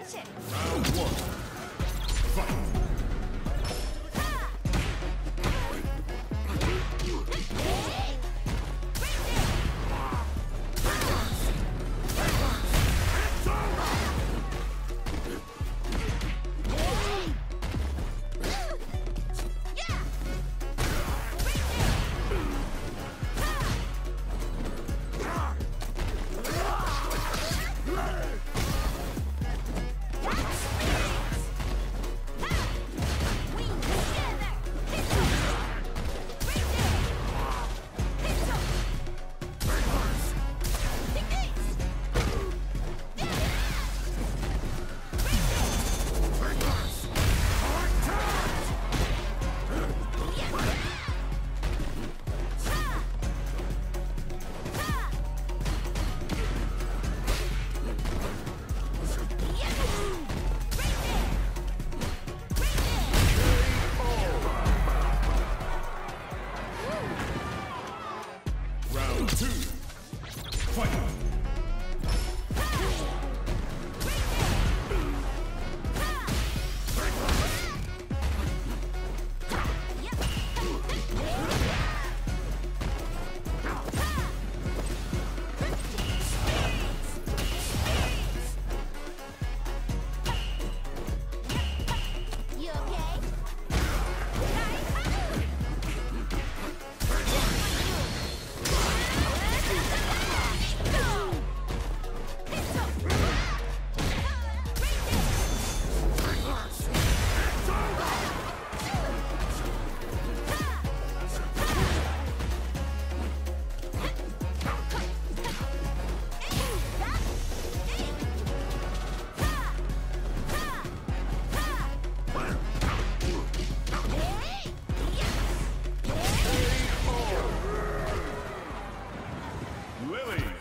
planchet. Round one. Fight.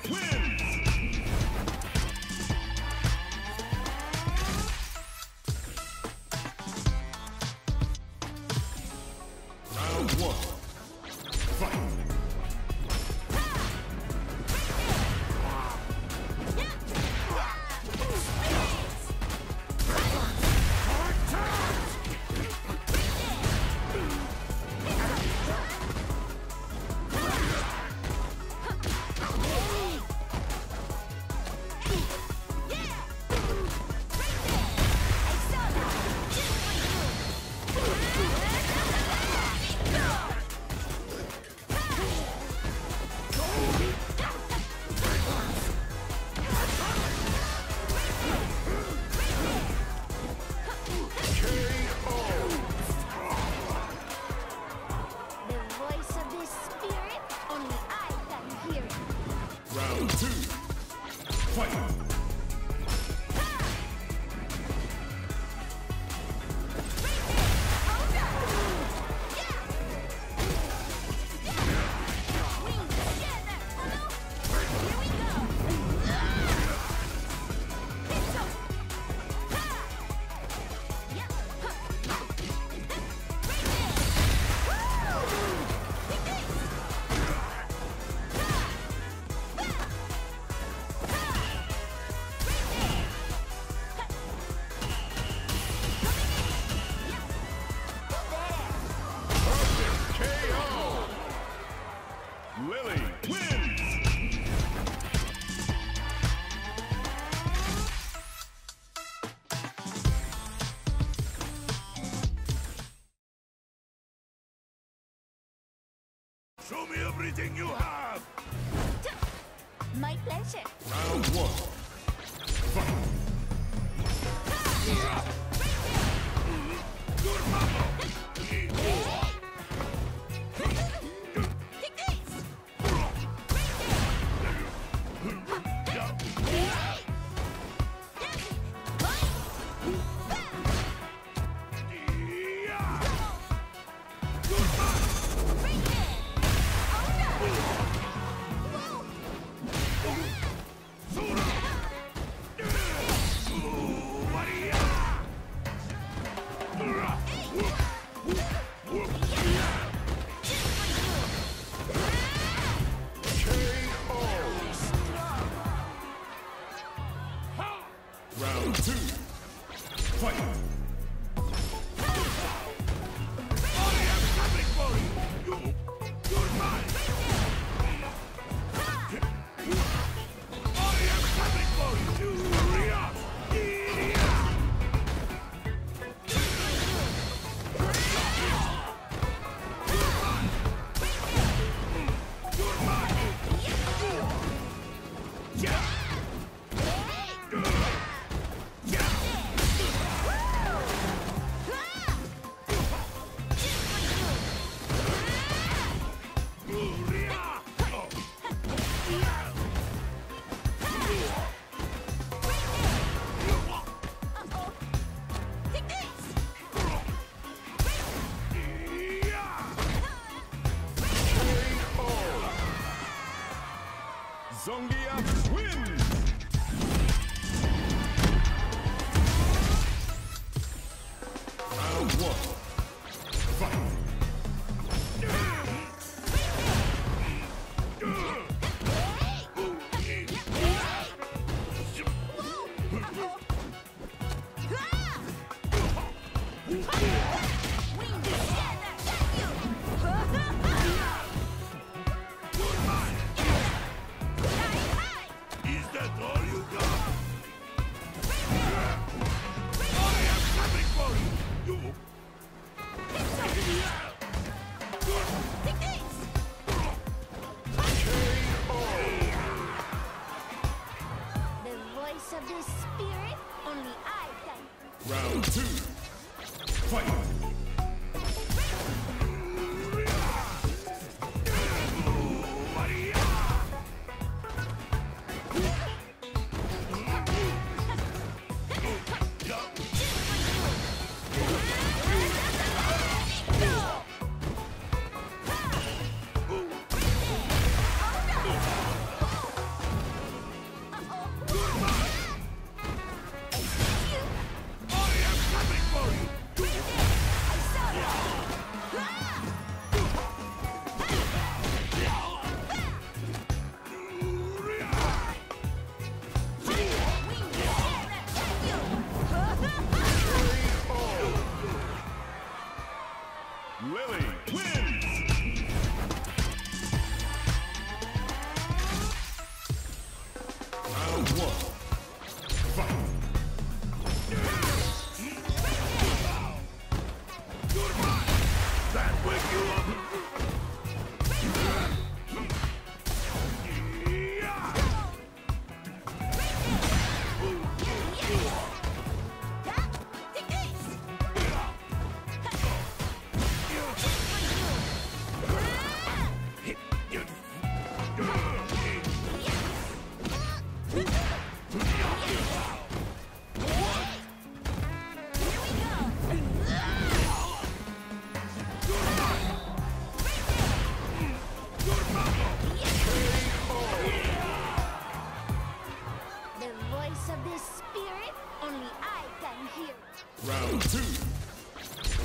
Round one. Show me everything you have! My pleasure. Round one. Fight. Good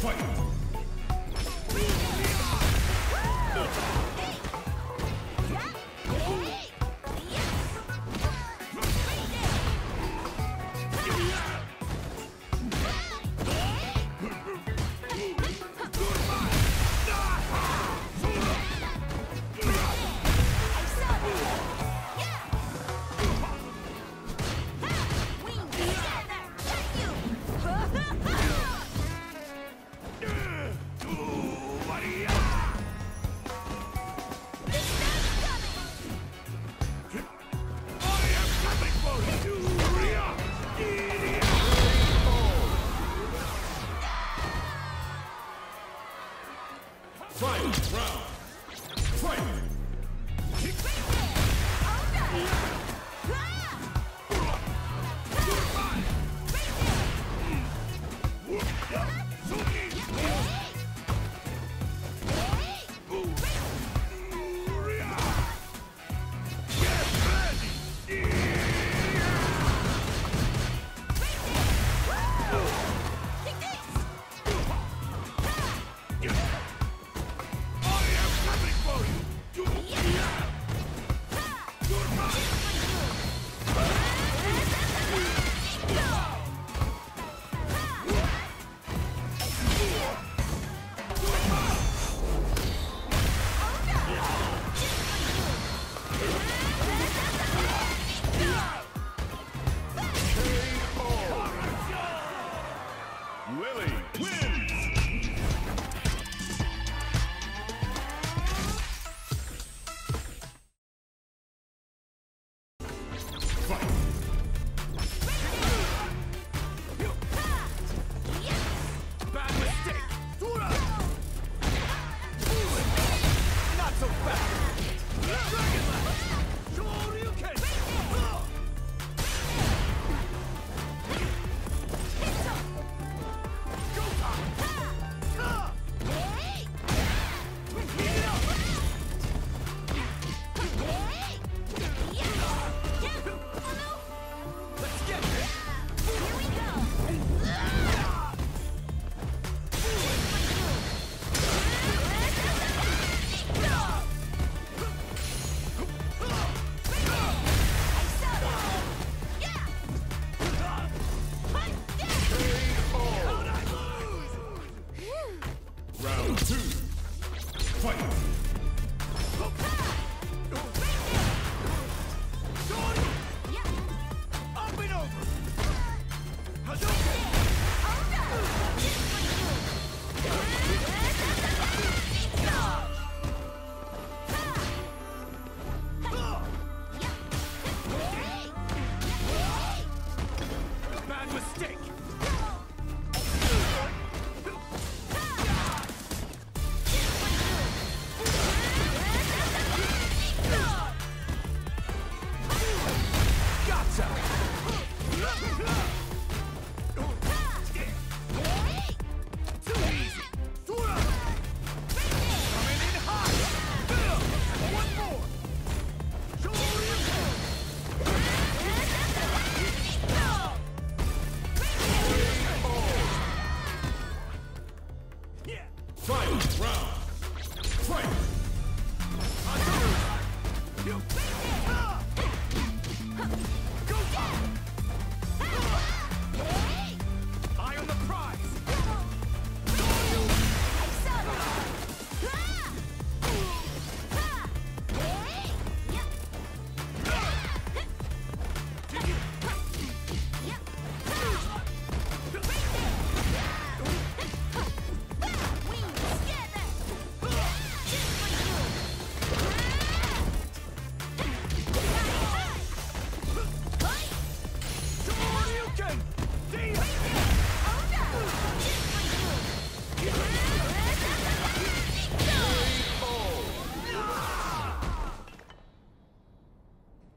Fight! Lily win.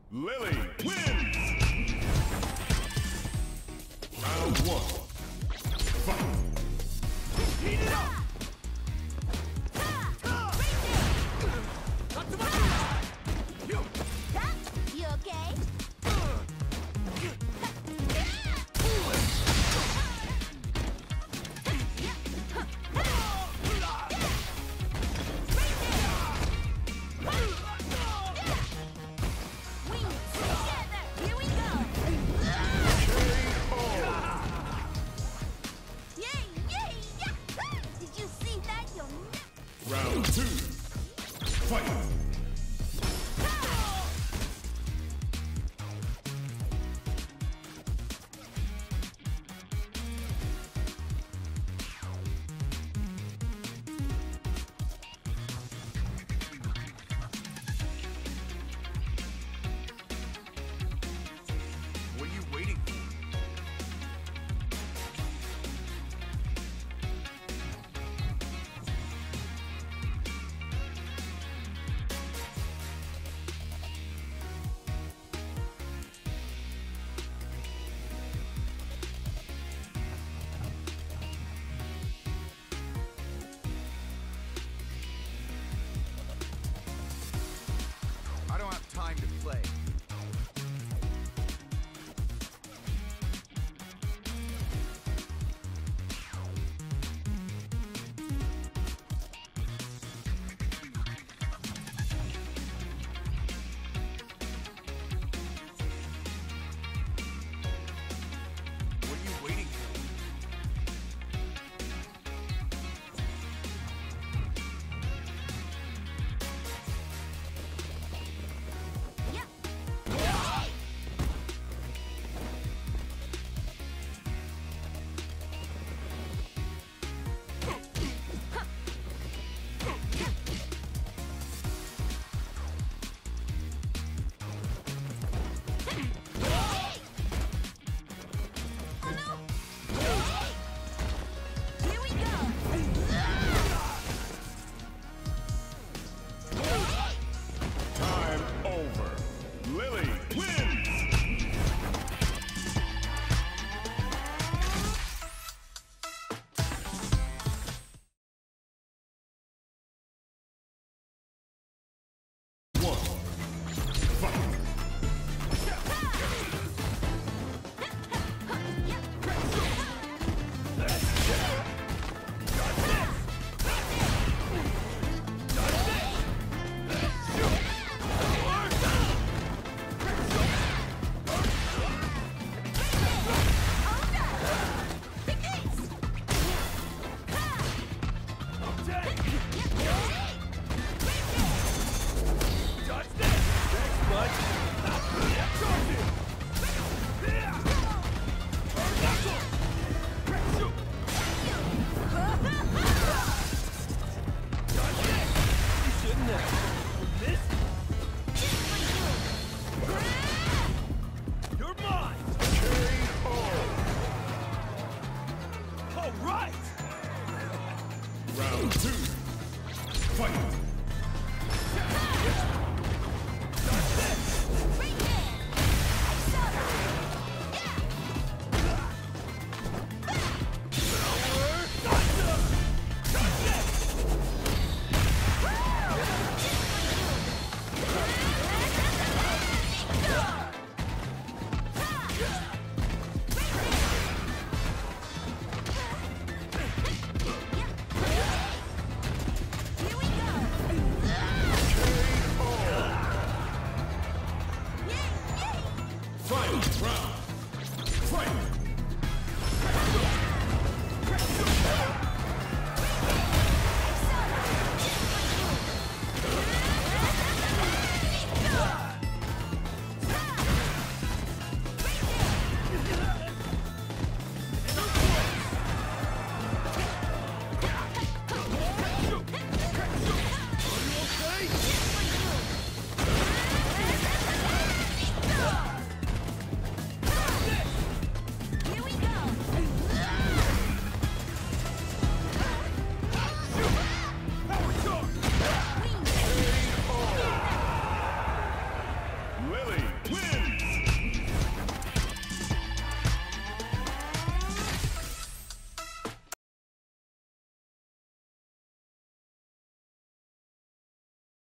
Lily wins. Round one. Two. Fight. I don't